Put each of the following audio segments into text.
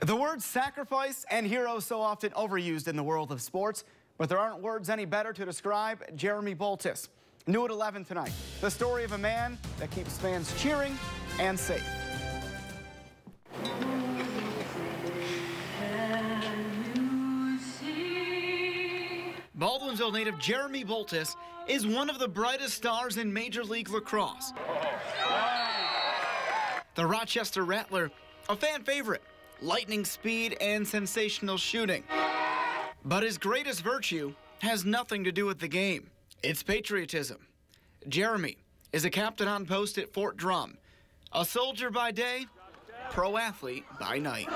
The words sacrifice and hero so often overused in the world of sports, but there aren't words any better to describe Jeremy Boltus. New at 11 tonight, the story of a man that keeps fans cheering and safe. Baldwinsville native Jeremy Boltus is one of the brightest stars in Major League Lacrosse. The Rochester Rattler, a fan favorite, lightning speed and sensational shooting. But his greatest virtue has nothing to do with the game. It's patriotism. Jeremy is a captain on post at Fort Drum, a soldier by day, pro athlete by night.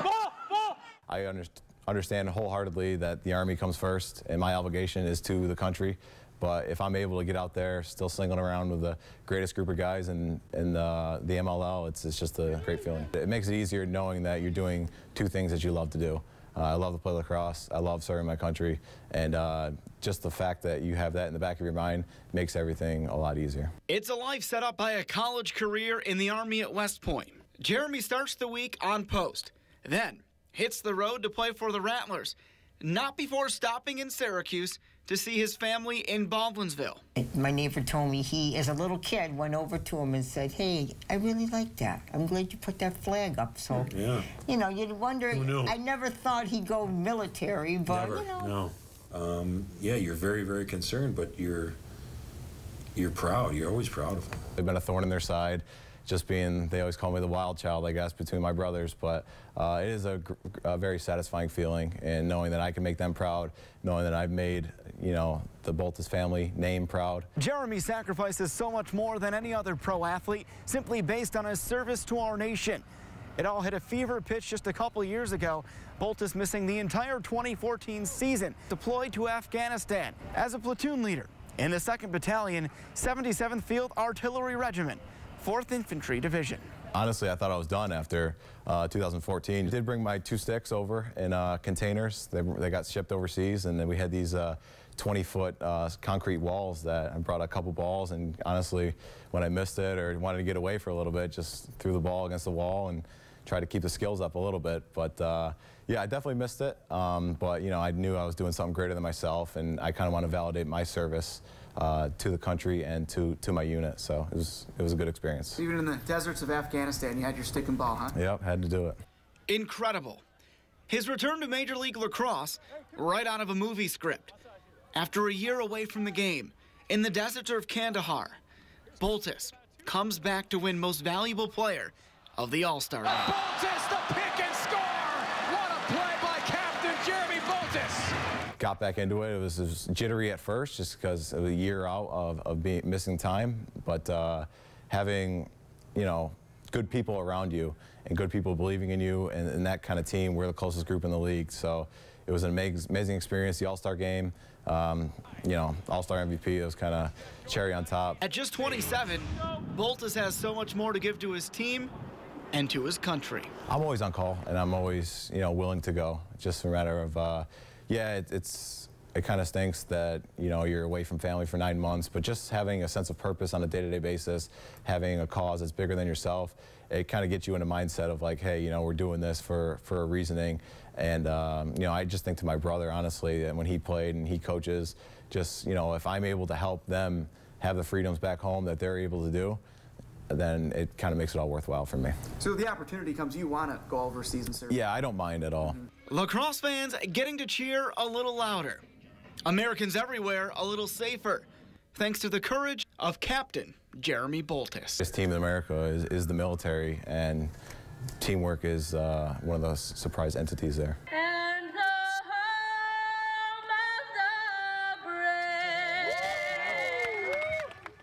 I understand understand wholeheartedly that the Army comes first and my obligation is to the country. But if I'm able to get out there, still singling around with the greatest group of guys in, in the, the MLL, it's, it's just a great feeling. It makes it easier knowing that you're doing two things that you love to do. Uh, I love to play lacrosse. I love serving my country. And uh, just the fact that you have that in the back of your mind makes everything a lot easier. It's a life set up by a college career in the Army at West Point. Jeremy starts the week on post. Then hits the road to play for the Rattlers, not before stopping in Syracuse to see his family in Baldwinsville. My neighbor told me he, as a little kid, went over to him and said, Hey, I really like that. I'm glad you put that flag up. So, yeah. you know, you'd wonder. I never thought he'd go military, but, never, you know. No. Um, yeah, you're very, very concerned, but you're you're proud. You're always proud of them. They've been a thorn in their side just being, they always call me the wild child, I guess, between my brothers. But uh, it is a, a, very satisfying feeling, and knowing that I can make them proud, knowing that I've made, you know, the Boltus family name proud. Jeremy sacrifices so much more than any other pro athlete, simply based on his service to our nation. It all hit a fever pitch just a couple years ago. Boltus missing the entire 2014 season, deployed to Afghanistan as a platoon leader in the 2nd Battalion, 77th Field Artillery Regiment. 4th Infantry Division. Honestly, I thought I was done after uh, 2014. I did bring my two sticks over in uh, containers. They, they, got shipped overseas, and then we had these 20-foot uh, uh, concrete walls that I brought a couple balls, and honestly, when I missed it or wanted to get away for a little bit, just threw the ball against the wall and tried to keep the skills up a little bit. But uh, yeah, I definitely missed it. Um, but you know, I knew I was doing something greater than myself, and I kind of want to validate my service uh, to the country and to, to my unit. So it was, it was a good experience. Even in the deserts of Afghanistan, you had your stick and ball, huh? Yep, had to do it. Incredible. His return to Major League Lacrosse right out of a movie script. After a year away from the game, in the deserts of Kandahar, Boltus comes back to win Most Valuable Player of the All-Star game. Boltus, the pick and score! What a play by Captain Jeremy Boltus! got back into it. It was, it was jittery at first just because of a year out of, of being missing time. But uh, having, you know, good people around you and good people believing in you and, and, that kind of team, we're the closest group in the league. So it was an amazing experience, the All-Star game. Um, you know, All-Star MVP, it was kind of cherry on top. At just 27, Boltus has so much more to give to his team and to his country. I'm always on call, and I'm always, you know, willing to go. Just a matter of, uh, yeah, it, it's it kind of stinks that you know you're away from family for nine months, but just having a sense of purpose on a day-to-day -day basis, having a cause that's bigger than yourself, it kind of gets you in a mindset of like, hey, you know, we're doing this for for a reasoning, and um, you know, I just think to my brother honestly that when he played and he coaches, just you know, if I'm able to help them have the freedoms back home that they're able to do, then it kind of makes it all worthwhile for me. So the opportunity comes, you want to go overseas and serve? Yeah, I don't mind at all. Mm -hmm. Lacrosse fans getting to cheer a little louder. Americans everywhere a little safer, thanks to the courage of Captain Jeremy Boltus. This team in America is, is the military, and teamwork is uh, one of those surprise entities there.